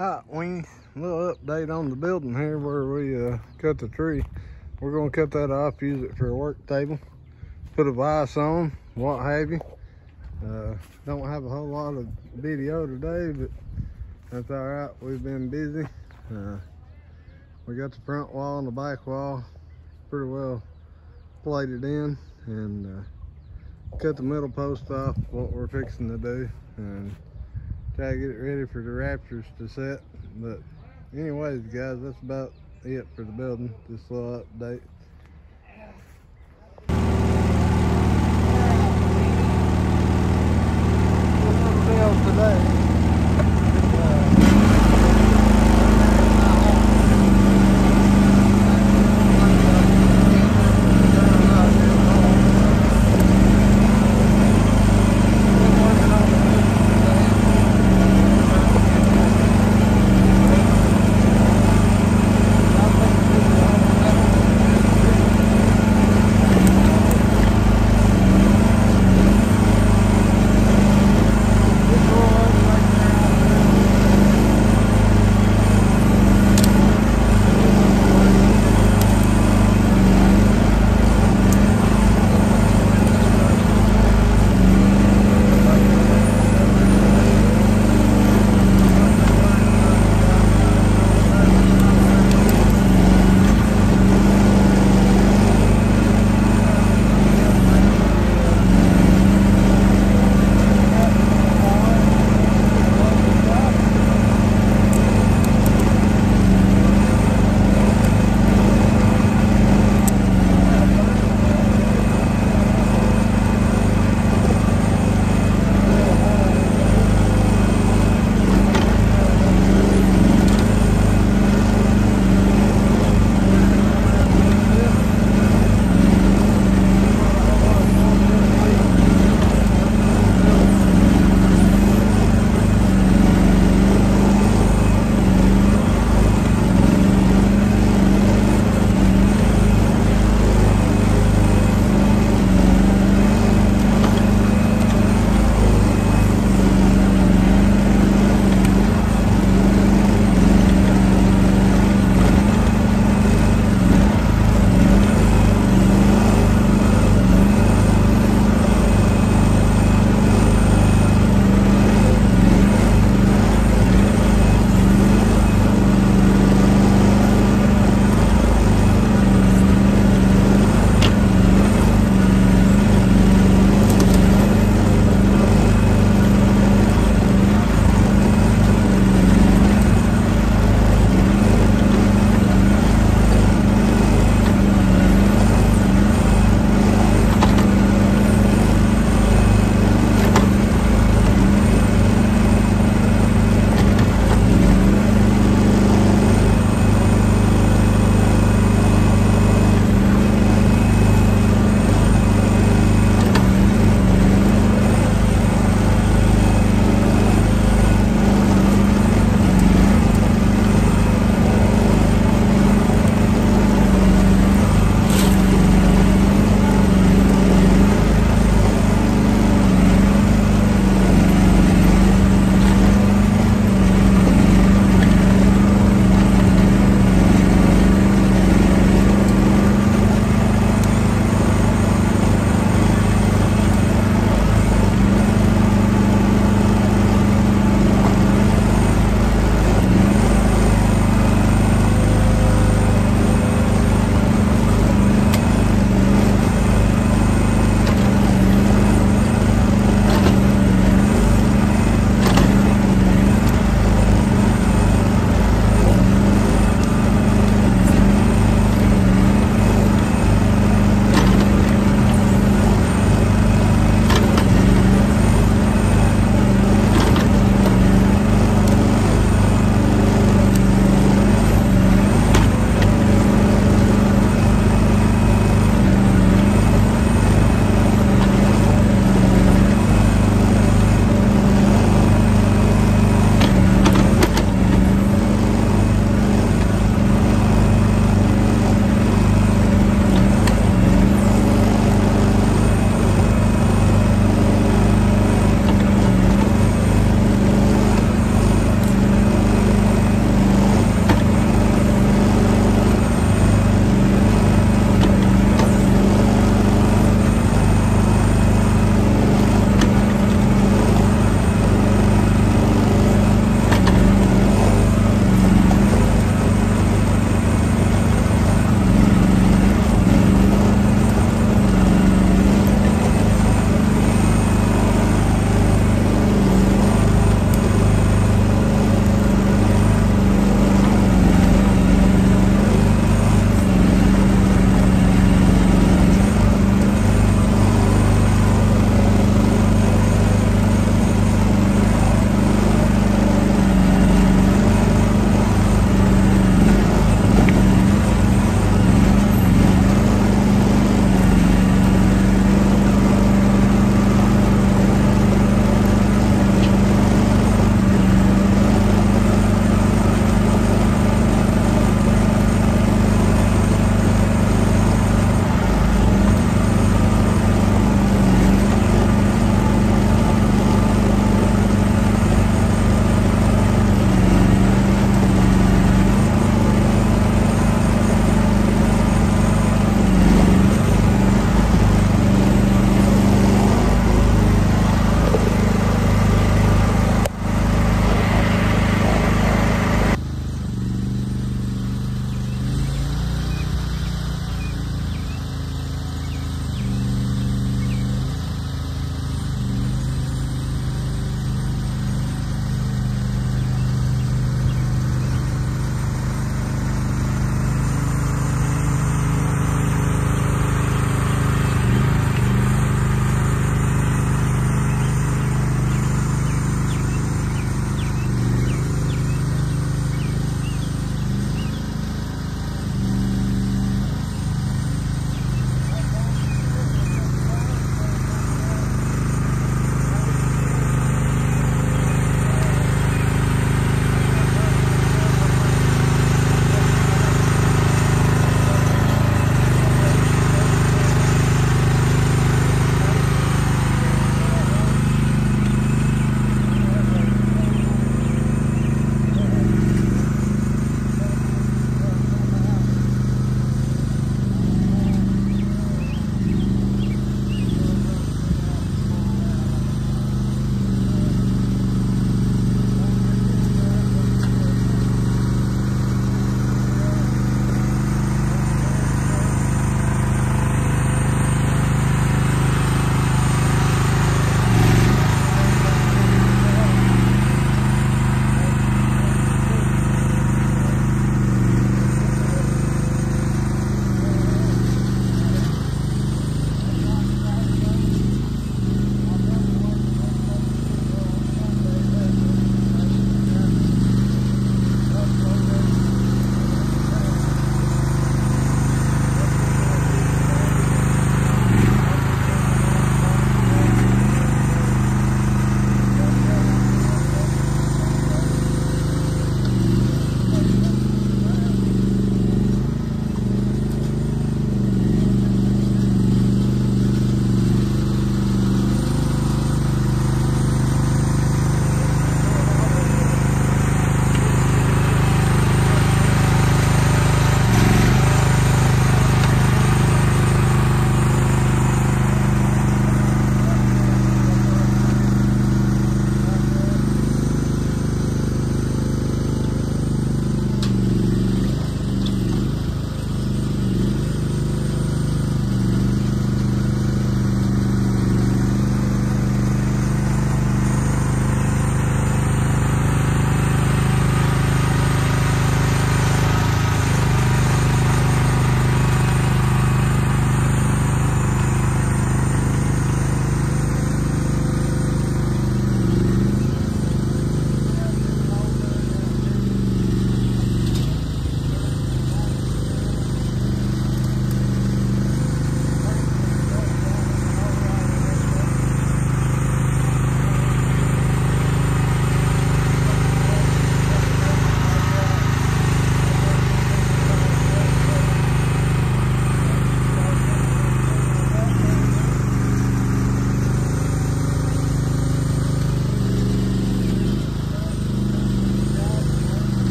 Alright, Wing, little update on the building here where we uh, cut the tree. We're gonna cut that off, use it for a work table, put a vise on, what have you. Uh, don't have a whole lot of video today, but that's all right. We've been busy. Uh, we got the front wall and the back wall pretty well plated in and uh, cut the middle post off what we're fixing to do and try to get it ready for the raptors to set. But anyways guys that's about it for the building. This little update. Today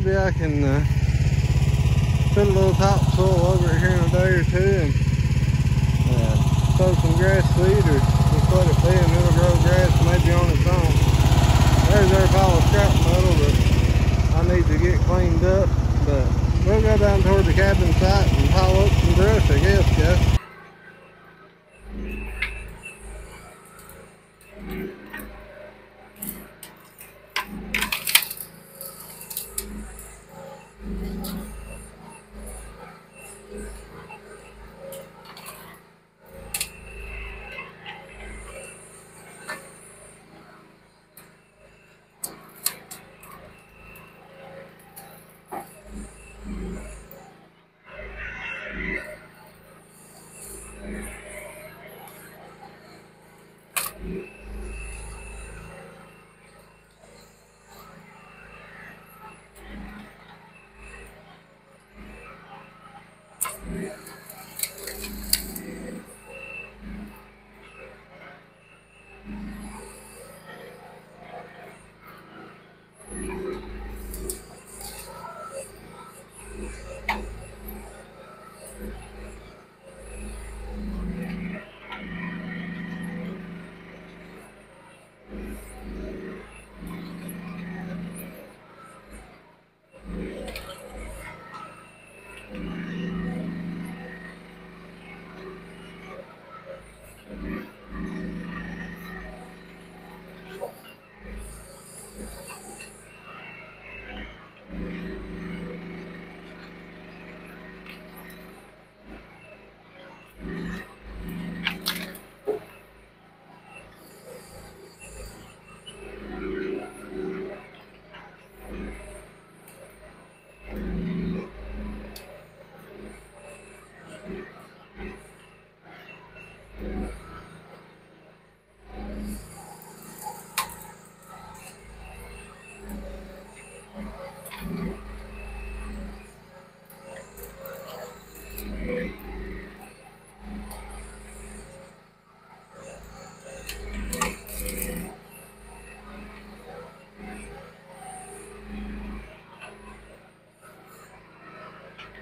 maybe I can uh, put a little topsoil over here in a day or two and uh, sow some grass seed or just let it be and it'll grow grass maybe on its own. There's our pile of scrap metal that I need to get cleaned up, but we'll go down toward the cabin site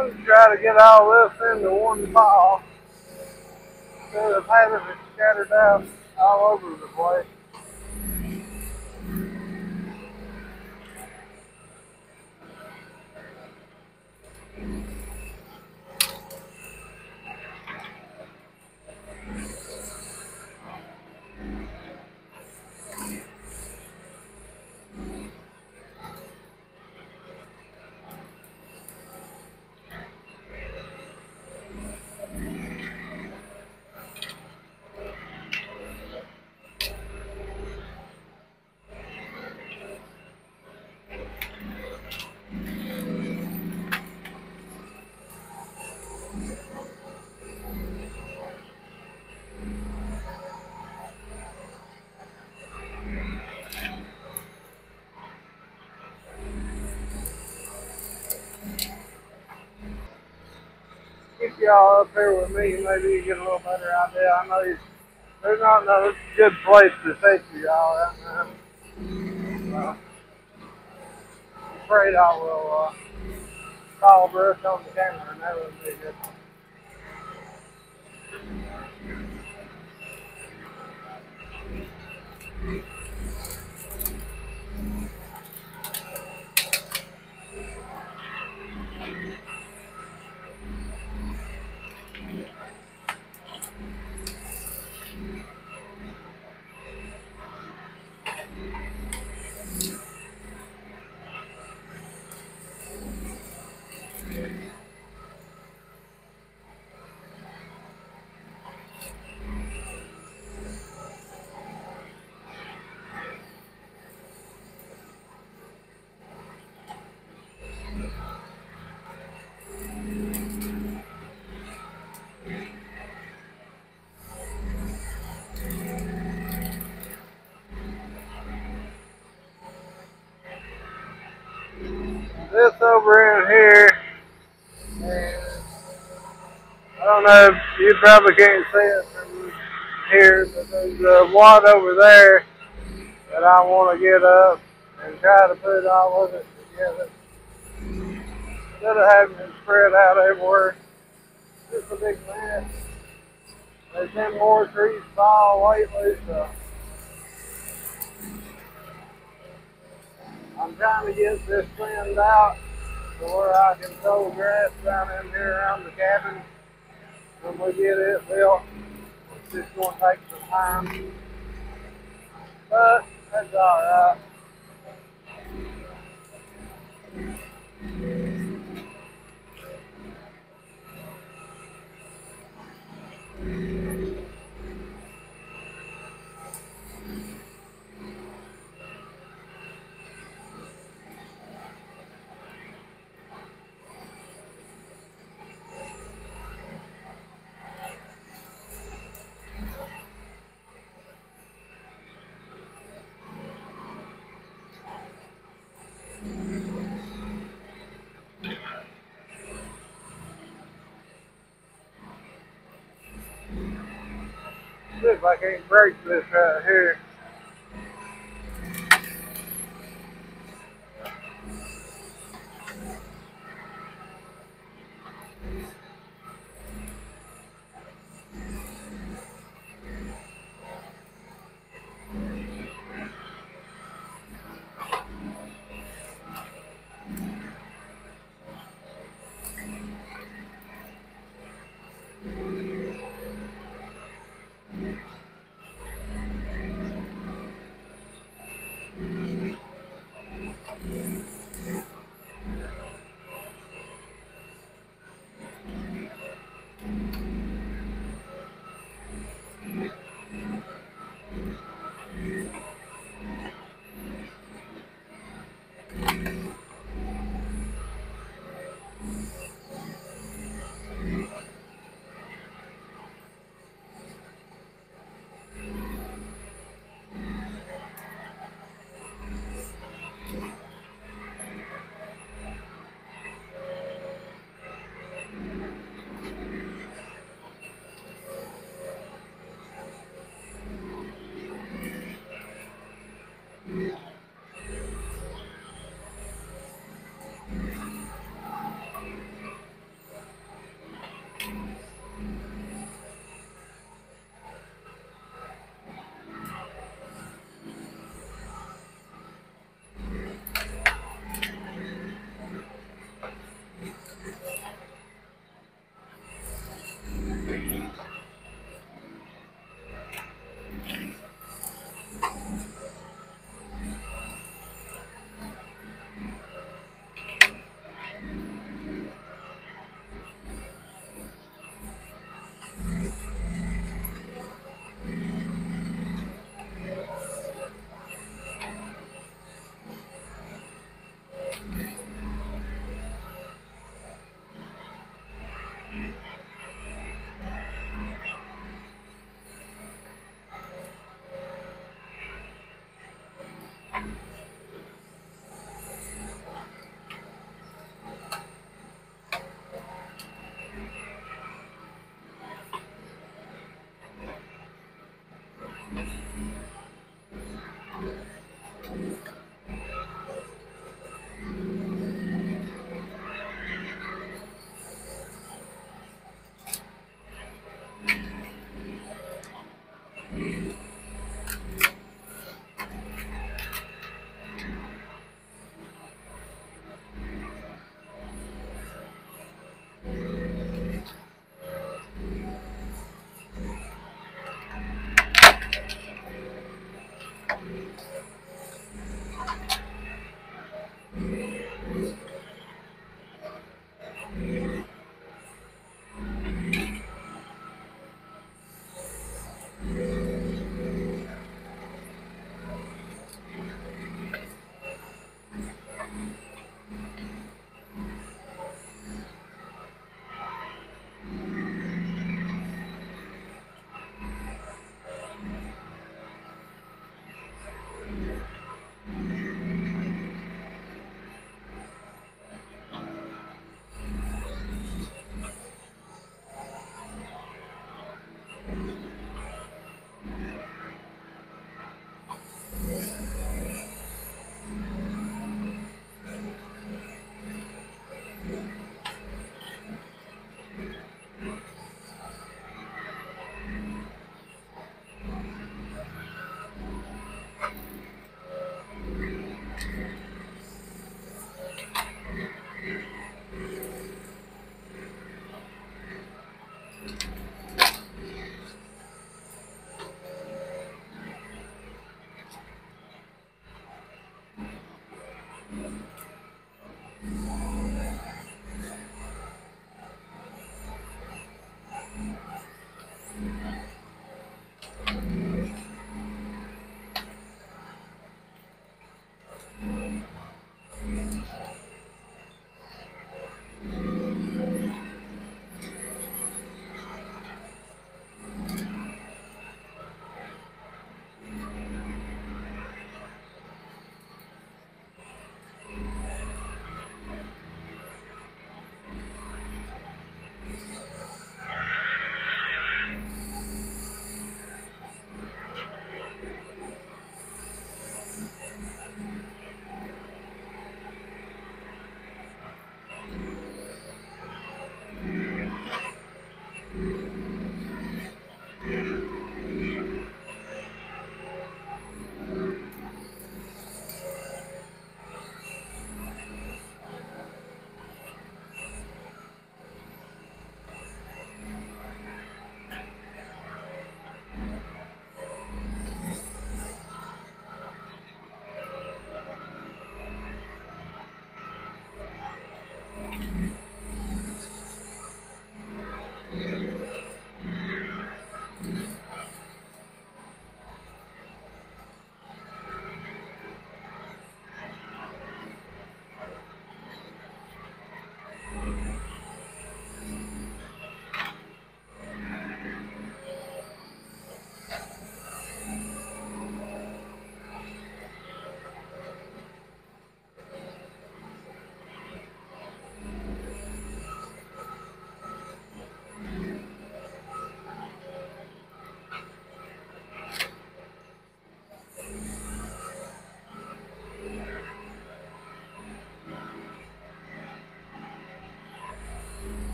wanted to try to get all this into one pile instead of having it scattered out all over the place. keep y'all up here with me, maybe you get a little better idea. I know you, there's not no good place to take you all right now. Uh, I'm afraid I will uh, call Bruce on the camera and that would be good. over in here. And I don't know, you probably can't see it from here, but there's a wad over there that I want to get up and try to put all of it together. Instead of having it spread out everywhere, just a big mess. There's been more trees fall lately, so I'm trying to get this thinned out where I can sow grass down in here around the cabin when we get it built. It's just going to take some time. But that's alright. If I can't break this right here.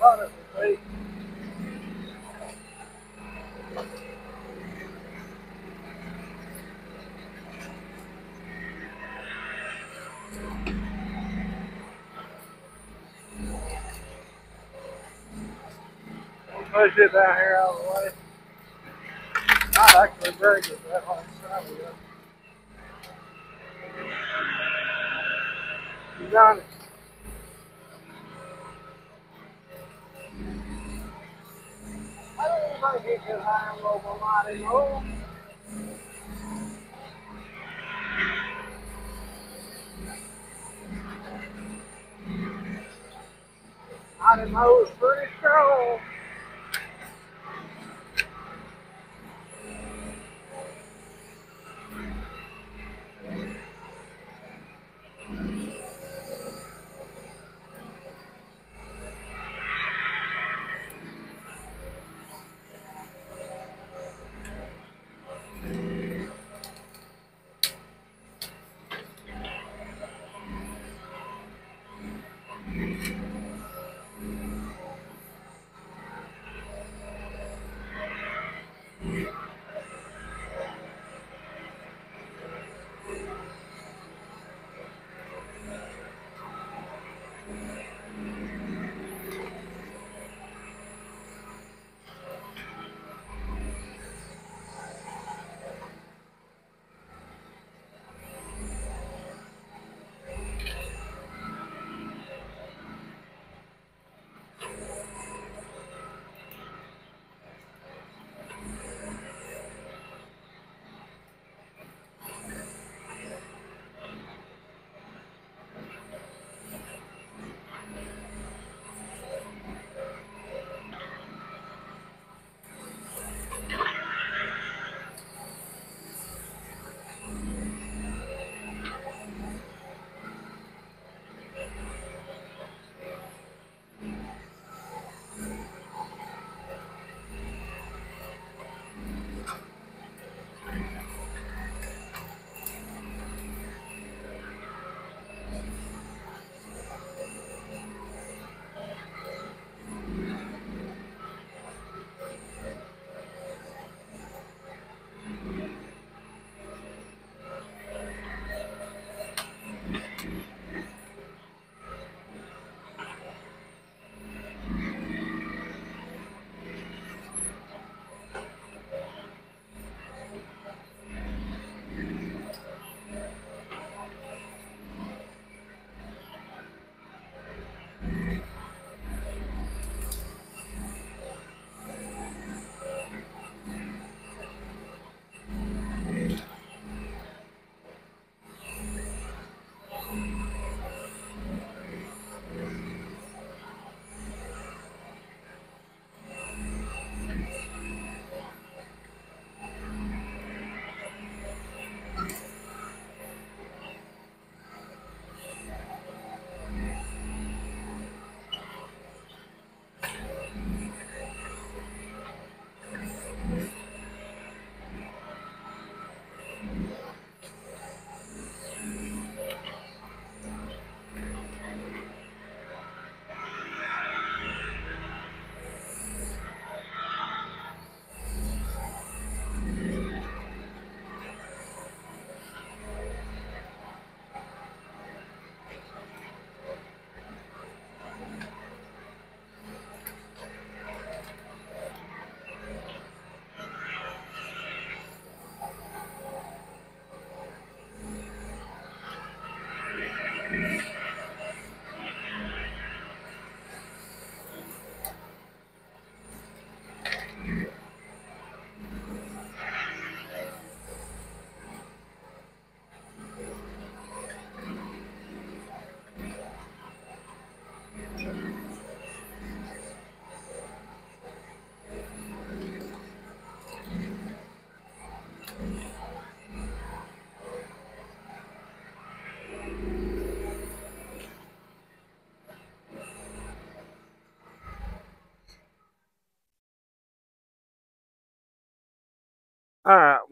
Push it down here out of the way. I'd actually drag it that whole side of it. You got it. Move. Mighty move's pretty strong.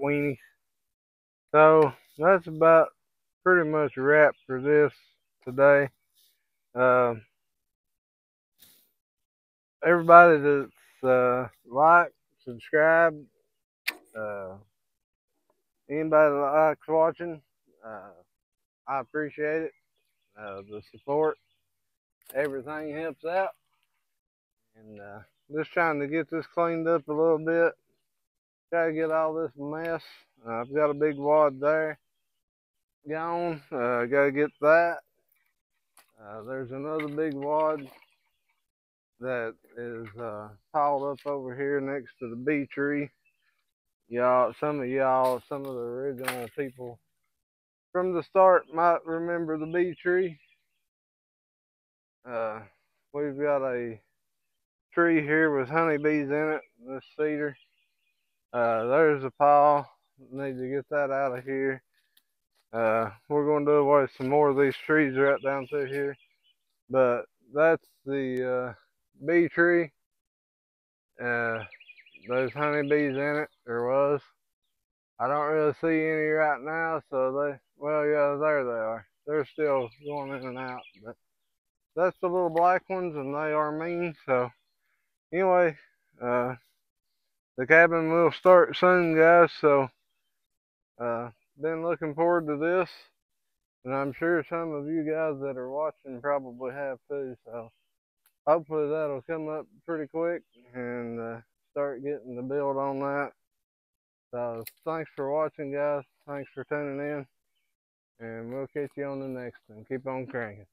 Weenie. So that's about pretty much wrap for this today. Um, everybody that's uh, like, subscribe, uh, anybody that likes watching, uh, I appreciate it. Uh, the support, everything helps out. And uh, just trying to get this cleaned up a little bit. Gotta get all this mess. Uh, I've got a big wad there gone. Uh, gotta get that. Uh, there's another big wad that is uh, piled up over here next to the bee tree. Y'all, some of y'all, some of the original people from the start might remember the bee tree. Uh, we've got a tree here with honeybees in it, this cedar. Uh, there's a pile. Need to get that out of here. Uh, we're going to do away some more of these trees right down through here. But that's the uh, bee tree. Uh, there's honeybees in it, there was. I don't really see any right now, so they, well, yeah, there they are. They're still going in and out, but that's the little black ones, and they are mean, so anyway, uh, the cabin will start soon, guys, so, uh, been looking forward to this, and I'm sure some of you guys that are watching probably have too, so hopefully that'll come up pretty quick and uh, start getting the build on that. So thanks for watching, guys. Thanks for tuning in, and we'll catch you on the next one. Keep on cranking.